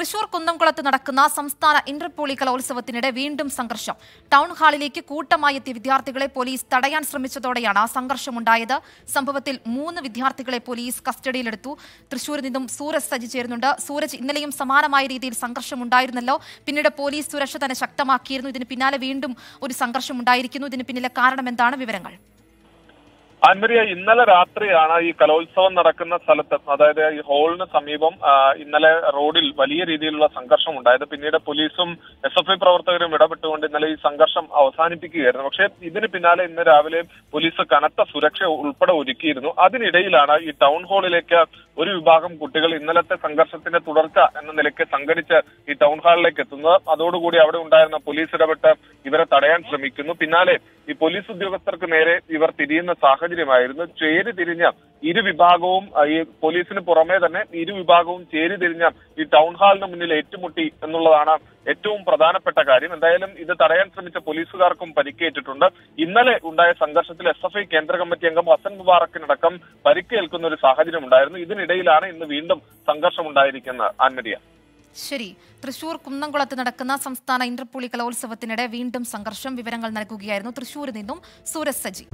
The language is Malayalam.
തൃശൂർ കുന്നംകുളത്ത് നടക്കുന്ന സംസ്ഥാന ഇന്റർപോളി കലോത്സവത്തിനിടെ വീണ്ടും സംഘർഷം. ടൗൺ ഹാളിലേക്ക് കൂട്ടമായി എത്തിയ വിദ്യാർത്ഥികളെ പോലീസ് തടയാൻ ശ്രമിച്ചതോടെയാണ് സംഘർഷമുണ്ടായത്. സംഭവത്തിൽ മൂന്ന് വിദ്യാർത്ഥികളെ പോലീസ് കസ്റ്റഡിയിലെടുത്തു. തൃശൂരിൽ നിന്നും സൂരജ് സജി ചേരുന്നുണ്ട്. സൂരജ് ഇന്നലെയും സമാനമായ രീതിയിൽ സംഘർഷമുണ്ടായിരുന്നല്ലോ. പിന്നീട് പോലീസ് സുരക്ഷ തന്നെ ശക്തമാക്കിയിരുന്നു. ഇതിന് പിന്നാലെ വീണ്ടും ഒരു സംഘർഷം ഉണ്ടായിരിക്കുന്നു ഇതിന് പിന്നിലെ കാരണം എന്താണ്? വിവരങ്ങൾ. ആൻമരിയ ഇന്നലെ രാത്രിയാണ് ഈ കലോത്സവം നടക്കുന്ന സ്ഥലത്ത് അതായത് ഈ ഹോളിന് സമീപം ഇന്നലെ റോഡിൽ വലിയ രീതിയിലുള്ള സംഘർഷം ഉണ്ടായത്. പിന്നീട് പോലീസും എസ് എഫ് ഐ പ്രവർത്തകരും ഇടപെട്ടുകൊണ്ട് ഇന്നലെ ഈ സംഘർഷം അവസാനിപ്പിക്കുകയായിരുന്നു. പക്ഷേ ഇതിന് പിന്നാലെ ഇന്ന് രാവിലെ പോലീസ് കനത്ത സുരക്ഷ ഉൾപ്പെടെ ഒരുക്കിയിരുന്നു. അതിനിടയിലാണ് ഈ ടൗൺ ഹാളിലേക്ക് ഒരു വിഭാഗം കുട്ടികൾ ഇന്നലത്തെ സംഘർഷത്തിന്റെ തുടർച്ച എന്ന നിലയ്ക്ക് സംഘടിച്ച് ഈ ടൗൺ ഹാളിലേക്ക് എത്തുന്നത്. അതോടുകൂടി അവിടെ ഉണ്ടായിരുന്ന പോലീസ് ഇടപെട്ട് ഇവരെ തടയാൻ ശ്രമിക്കുന്നു. പിന്നാലെ ഈ പോലീസ് ഉദ്യോഗസ്ഥർക്ക് നേരെ ഇവർ തിരിയുന്ന സാഹചര്യമായിരുന്നു. ചേരി തിരിഞ്ഞ ഇരു വിഭാഗവും ഈ പോലീസിന് പുറമെ തന്നെ ഇരു വിഭാഗവും ചേരി തിരിഞ്ഞ ഈ ടൗൺ ഹാളിന് മുന്നിൽ ഏറ്റുമുട്ടി എന്നുള്ളതാണ് ഏറ്റവും പ്രധാനപ്പെട്ട കാര്യം. എന്തായാലും ഇത് തടയാൻ ശ്രമിച്ച പോലീസുകാർക്കും പരിക്കേറ്റിട്ടുണ്ട്. ഇന്നലെ ഉണ്ടായ സംഘർഷത്തിൽ എസ് എഫ് ഐ കേന്ദ്ര കമ്മിറ്റി അംഗം ഹസൻ മുബാറക്കിനടക്കം പരിക്കേൽക്കുന്ന ഒരു സാഹചര്യം ഉണ്ടായിരുന്നു ഇതിനിടയിലാണ് ഇന്ന് വീണ്ടും സംഘർഷം ഉണ്ടായിരിക്കുന്നത് ആൻമരിയ. ശരി. തൃശൂർ കുന്നംകുളത്ത് നടക്കുന്ന സംസ്ഥാന ഇന്റർപോളി കലോത്സവത്തിനിടെ വീണ്ടും സംഘർഷം വിവരങ്ങൾ നൽകുകയായിരുന്നു തൃശൂരിൽ നിന്നും സൂരജ് സജി.